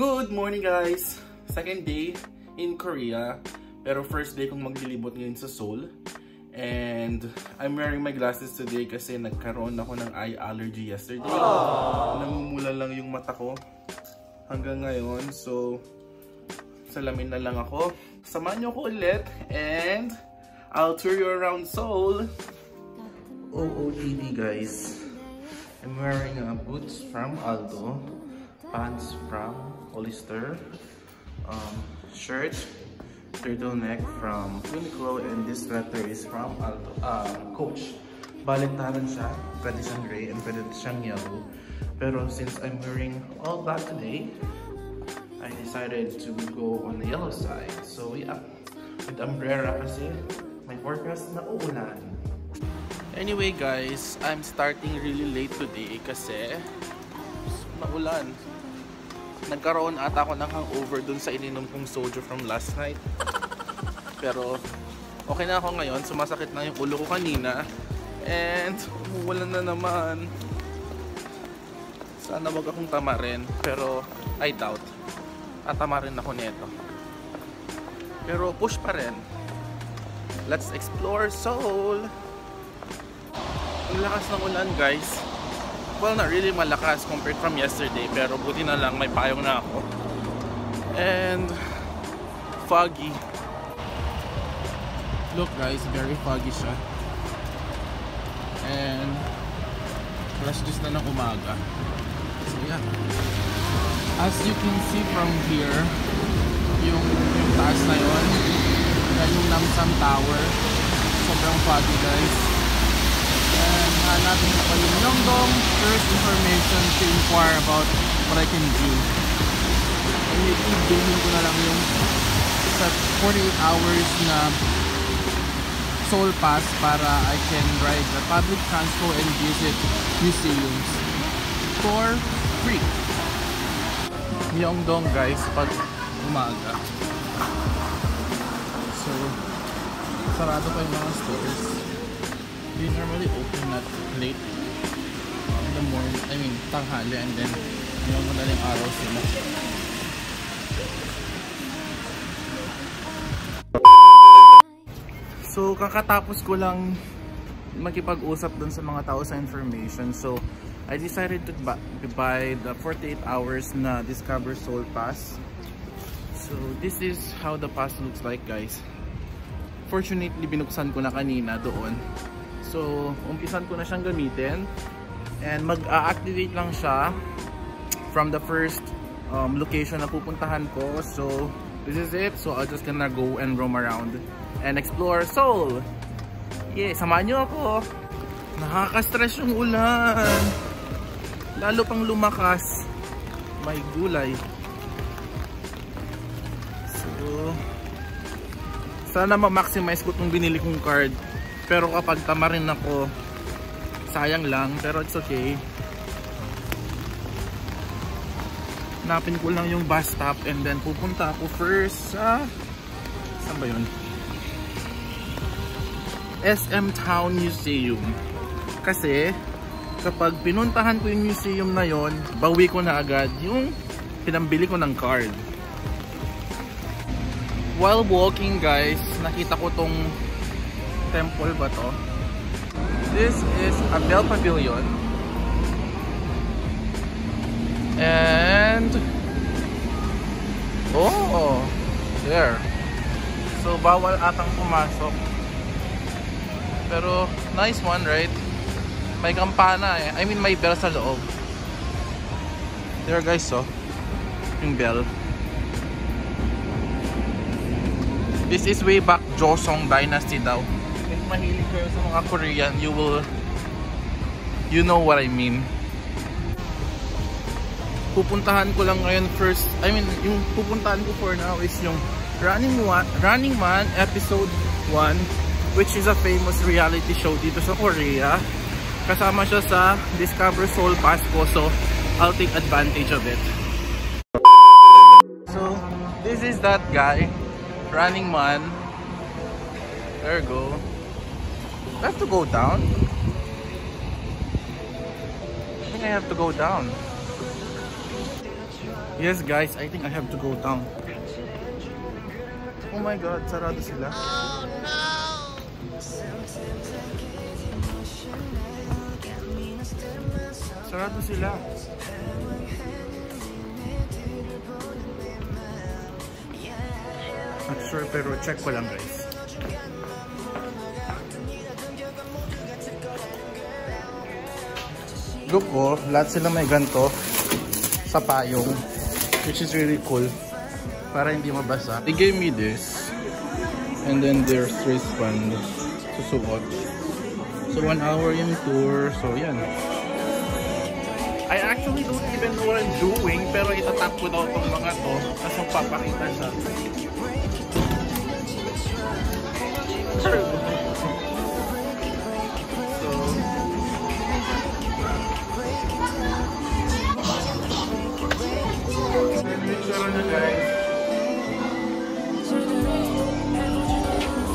Good morning guys! Second day in Korea. Pero first day kong maglilibot ngayon sa Seoul. And I'm wearing my glasses today kasi nagkaroon ako ng eye allergy yesterday. Aww. Namumula lang yung mata ko hanggang ngayon. So, salamin na lang ako. Samahan niyo ako ulit and I'll tour you around Seoul. OOTD guys. I'm wearing uh, boots from Aldo, pants from Hollister, um, shirt, turtleneck from Uniqlo, and this sweater is from Aldo, uh, Coach. Balintaran siya, pwede siyang gray and pwede siyang yellow. Pero since I'm wearing all black today, I decided to go on the yellow side. So yeah, with umbrella kasi may forecast na uulan. Anyway guys, I'm starting really late today kasi maulan nagkaroon ata ako ng hangover dun sa ininom kong soju from last night. Pero okay na ako ngayon. Sumasakit na yung ulo ko kanina. And umuulan na naman. Sana wag akong tamarin. Pero I doubt. At tamarin ako nito. Pero push pa rin. Let's explore Seoul! Ang lakas ng ulan guys well not really malakas compared from yesterday pero buti na lang may payong na ako. And foggy. Look guys very foggy siya. And rush just na ng umaga. So yeah. As you can see from here yung, yung taas na yun yung Namsam Tower sobrang foggy guys hanapin ko yung Yongdong first information to inquire about what I can do. And i-bilhin ko na lang yung sa 48 hours na Seoul Pass para I can ride the public transport and visit museums for free. Myeongdong guys pag umaga. So sarado pa yung mga stores they normally open at late in the morning, I mean tanghali and then yung madaling araw sila. So kakatapos ko lang makipag-usap dun sa mga tao sa information. So I decided to buy the 48 hours na Discover Soul Pass. So this is how the pass looks like guys. Fortunately binuksan ko na kanina doon. So, umpisan ko na siyang gamitin. And mag-a-activate lang siya from the first um, location na pupuntahan ko. So, this is it. So, I'm just gonna go and roam around and explore Seoul. Yeah, samahan nyo ako. Nakaka-stress yung ulan. Lalo pang lumakas. May gulay. So, sana ma-maximize ko itong binili kong card pero kapag tama rin ako sayang lang pero it's okay. Napin ko lang yung bus stop and then pupunta ako first sa saan ba yun? SM Town Museum. Kasi kapag pinuntahan ko yung museum na yon bawi ko na agad yung pinambili ko ng card. While walking guys nakita ko tong temple ba to? This is a Bell Pavilion. And Oh, there. So bawal atang pumasok. Pero nice one, right? May kampana eh. I mean may bell sa loob. There guys, oh. Yung bell. This is way back Joseon Dynasty daw mahilig kayo sa mga Korean, you will you know what I mean. Pupuntahan ko lang ngayon first, I mean, yung pupuntahan ko for now is yung Running, One, Running Man episode 1 which is a famous reality show dito sa Korea. Kasama siya sa Discover Soul Pass ko so I'll take advantage of it. So, this is that guy, Running Man. There go. I have to go down. I think I have to go down. Yes guys, I think I have to go down. Oh my god, sarado sila. Oh no! Sarado sila. Not sure pero check ko lang guys. Look ko, lahat sila may ganto sa payong which is really cool para hindi mabasa. They gave me this and then their wristband susuot. So one hour yung tour. So yan. I actually don't even know what I'm doing pero itatap ko daw itong mga to tapos magpapakita siya.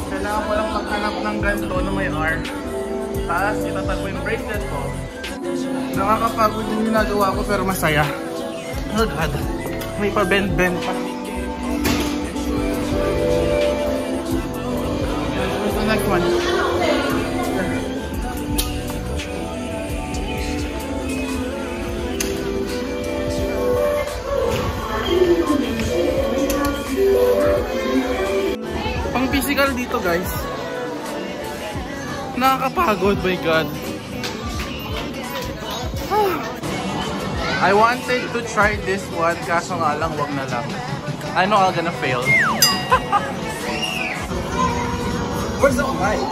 Kailangan ko lang maghanap ng ganito na may R. Tapos itatag ko yung bracelet ko. Nakakapagod yung ginagawa ko pero masaya. Oh God. May pa-bend-bend pa. Where's the next one? Physical dito guys. Nakakapagod, my God. I wanted to try this one, kaso nga lang, wag na lang. I know I'm gonna fail. Where's the mic?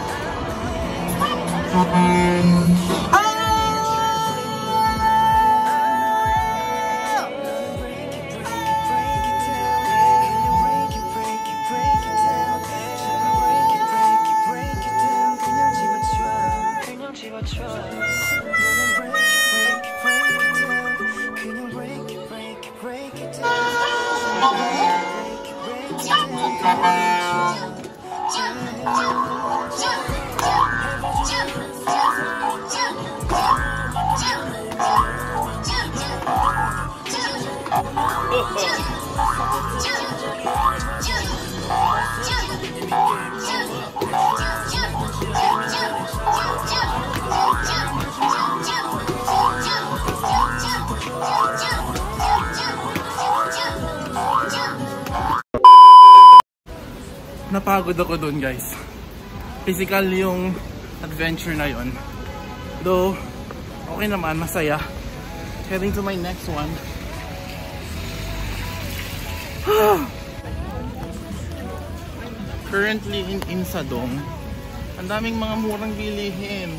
Napagod ako dun guys. Physical yung adventure na yon. Though, okay naman, masaya. Heading to my next one. Currently in Insadong, ang daming mga murang bilihin.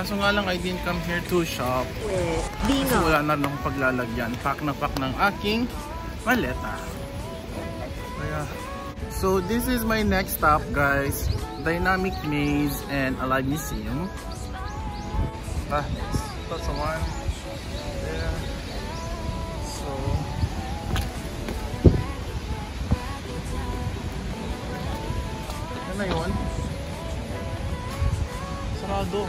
Kaso nga lang, I didn't come here to shop. Kasi wala na lang paglalagyan. Pack na pack ng aking maleta. Kaya, so this is my next stop guys. Dynamic Maze and Alive Museum. Ah, that's the one. So, Ano na yun? Sarado.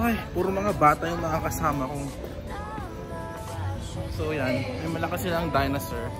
Ay, puro mga bata yung nakakasama kong So yan, may malakas silang dinosaur.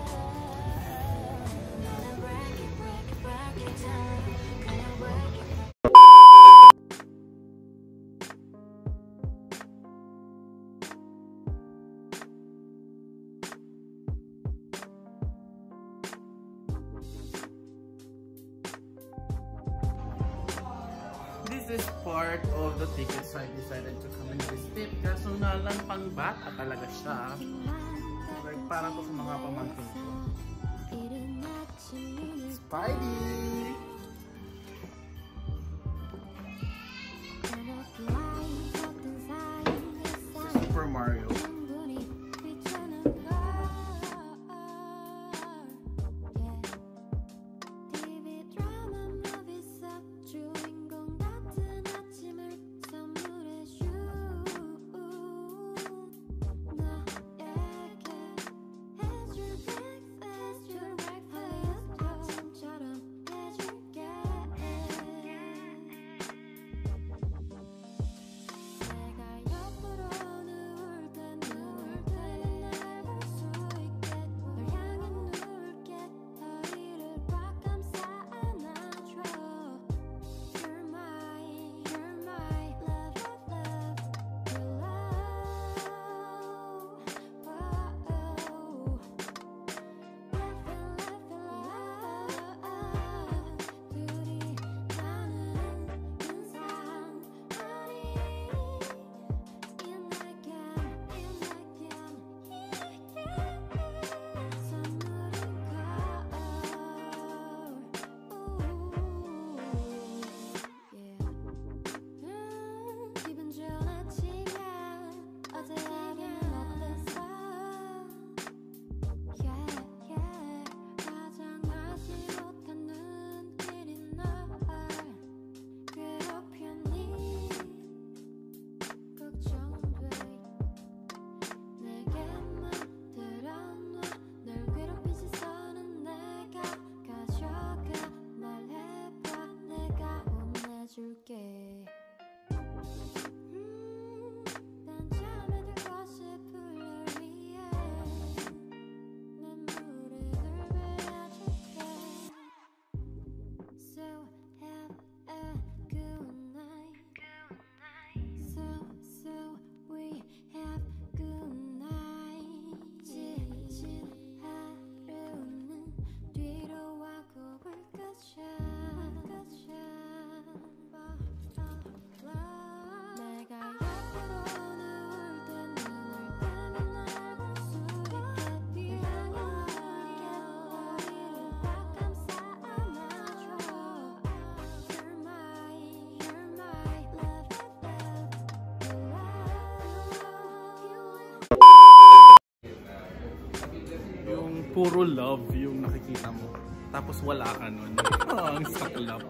Puro love yung nakikita mo. Tapos wala ka nun. Oh, ang saklap.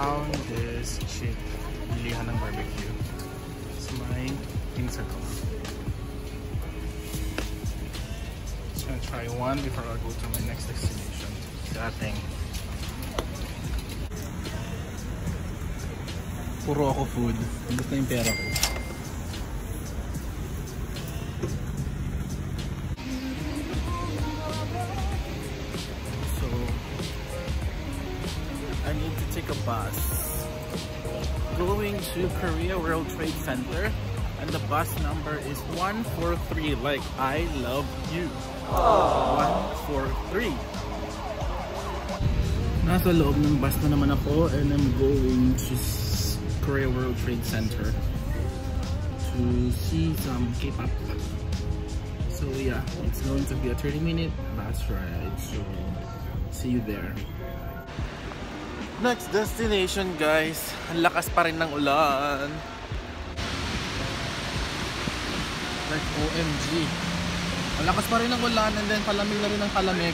Found this cheap bilihan ng barbecue sa may Instagram. Just gonna try one before I go to my next destination. Sa ating Puro ako food. Gusto yung pera ko. Bus. Going to Korea World Trade Center and the bus number is 143 like I love you. 143 Nasa loob ng bus na naman ako and I'm going to Korea World Trade Center to see some K-pop. So yeah it's going to be a 30 minute bus ride so see you there Next destination guys, ang lakas pa rin ng ulan. Like OMG. Ang lakas pa rin ng ulan and then palamig na rin ng palamig.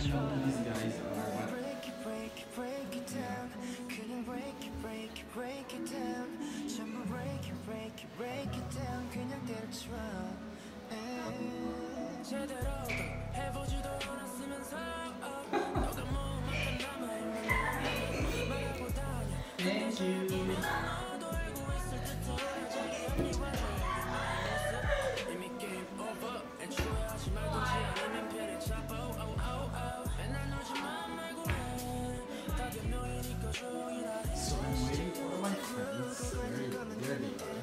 I know these guys are break it, break it down. Couldn't break it, break it, break it down. 전부 break it, break it, break it down. 그냥 대충. 제대로 해보지도 않았으면서 Thank you.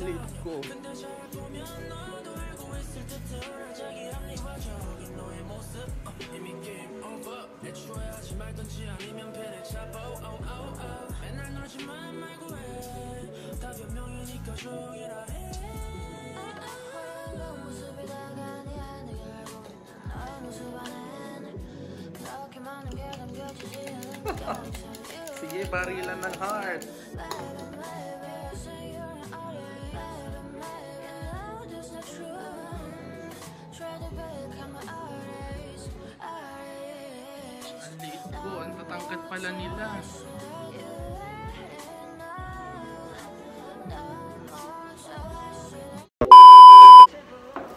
사람들이 있고 Sige, barilan ng heart. Pala nila.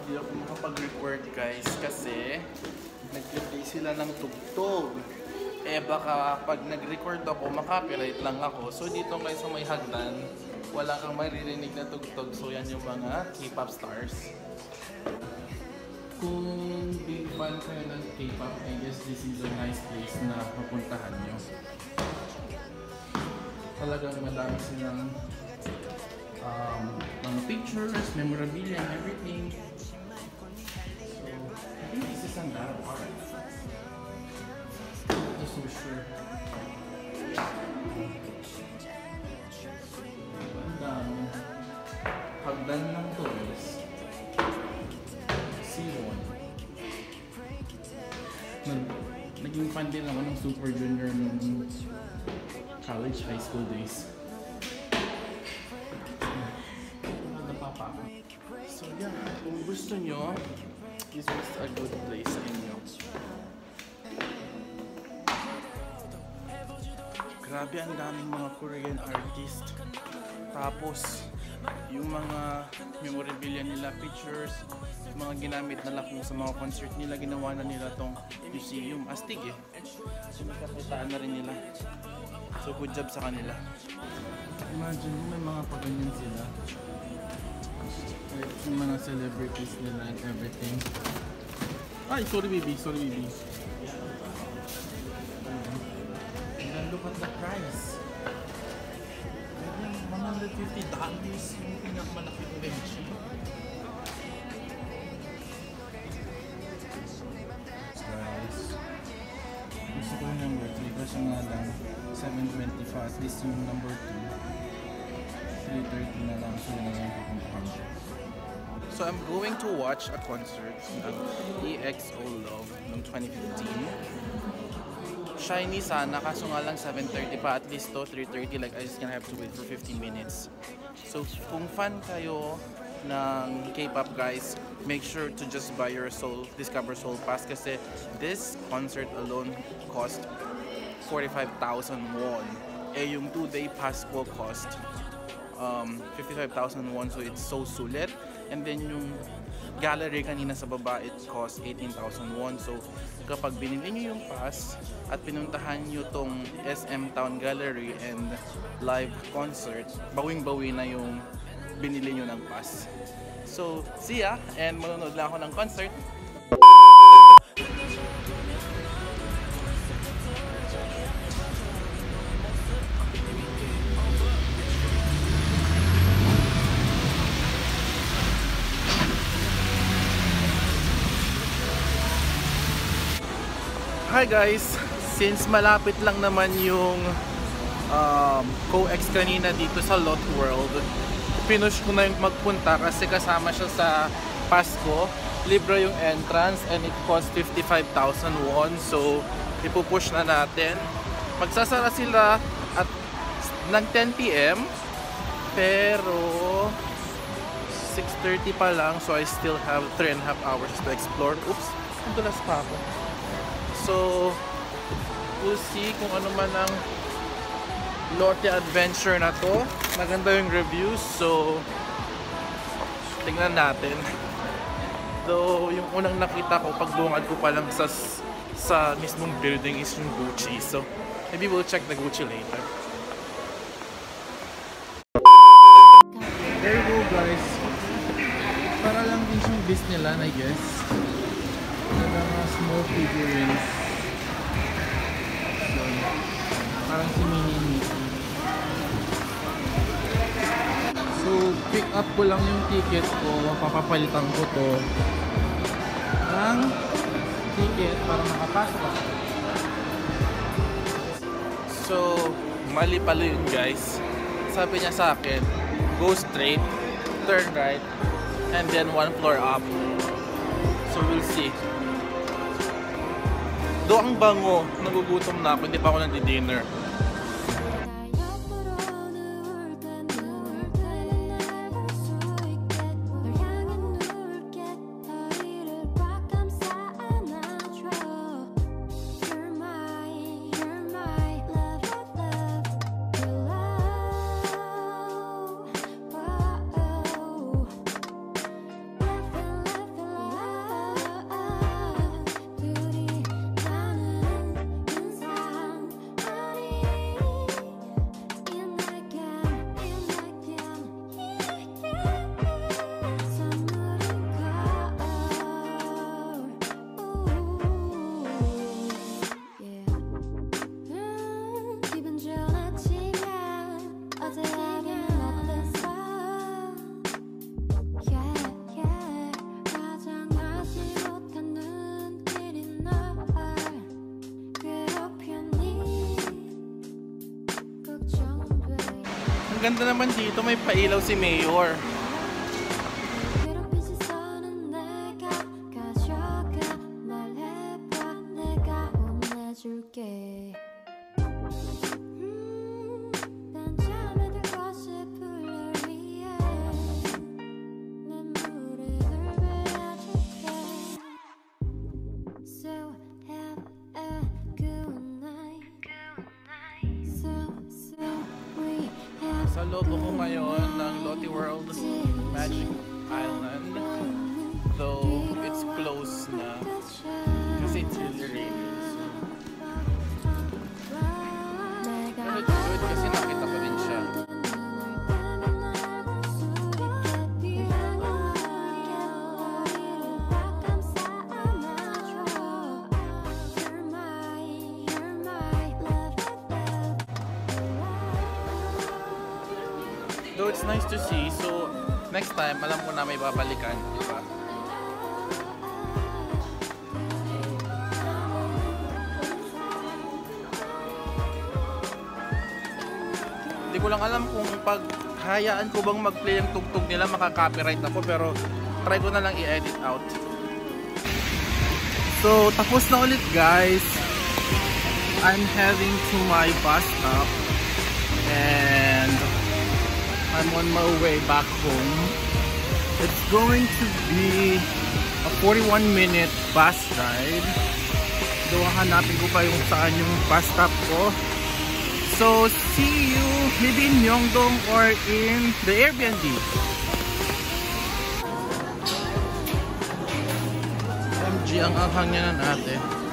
Hindi ako makapag-record guys kasi nag-play sila ng tugtog. Eh baka pag nag-record ako, makapiright lang ako. So dito guys sa may hagdan, wala kang maririnig na tugtog. So yan yung mga K-pop stars. Kayo ng K-pop, I guess this is a nice place na mapuntahan nyo. Talagang madami silang um, mga pictures, memorabilia, and everything. So, I think this is an art. Not so sure. Naging fan din ako ng Super Junior nung college, high school days. Napapa ako. So yeah, kung gusto nyo, this was a good place sa inyo. Grabe ang daming mga Korean artist. Tapos, yung mga memorabilia nila, pictures, mga ginamit na lang sa mga concert nila, ginawa na nila tong museum. Astig eh. So, nagkakitaan na rin nila. So, good job sa kanila. Imagine mo may mga paganyan sila. Like, yung mga celebrities nila and everything. Ay, sorry baby, sorry baby. And then look at the price. Ayan, 150 dollars yung pinakamalaking benchi. Guys, gusto ko yung number 3 kasi nga lang 725 at least yung number 2 330 na lang so yun lang yung. So I'm going to watch a concert ng EXO Love noong 2015. Shiny sana, kaso nga lang 7.30 pa, at least to 3.30, like I just gonna have to wait for 15 minutes. So kung fan kayo ng K-pop guys, make sure to just buy your Soul, Discover Soul Pass kasi this concert alone cost 45,000 won. Eh yung 2-day pass ko cost um, 55,000 won so it's so sulit. And then yung gallery kanina sa baba it cost 18,000 won. So kapag binili nyo yung pass at pinuntahan nyo tong SM Town Gallery and live concert, bawing-bawi na yung binili nyo ng pass. So, see ya! And manonood lang ako ng concert. Guys! Since malapit lang naman yung um, co-ex kanina dito sa Lot World, pinush ko na yung magpunta kasi kasama siya sa Pasko. Libre yung entrance and it cost 55,000 won. So, ipupush na natin. Magsasara sila at ng 10 p.m. Pero 6.30 pa lang so I still have 3 and a half hours to explore. Oops! Nadulas pa ako. So, we'll see kung ano man ang Lotte Adventure na to. Maganda yung reviews, so tingnan natin. Though, yung unang nakita ko, pagbungad ko pa lang sa sa mismong building is yung Gucci. So, maybe we'll check the Gucci later. There you go guys. Para lang din siyang Disneyland, I guess. May mga small figurines. So, parang si Mickey. So, pick up ko lang yung ticket ko. Papapalitan ko to ng ticket para makapasok. So, mali pala yun guys. Sabi niya sa akin, go straight, turn right, and then one floor up. So, we'll see. Do ang bango, nagugutom na ako, hindi pa ako nagdi-dinner. Maganda naman dito, may pailaw si Mayor. Nice to see, so next time, alam ko na may babalikan, di ba? Hindi ko lang alam kung pag hayaan ko bang mag-play ang tugtog nila, makaka-copyright ako, pero try ko na lang i-edit out. So, tapos na ulit guys. I'm heading to my bus stop and I'm on my way back home. It's going to be a 41 minute bus ride. So, hanapin ko pa yung saan yung bus stop ko. So, see you maybe in Myeongdong or in the Airbnb. MG ang anghang niya ng ate.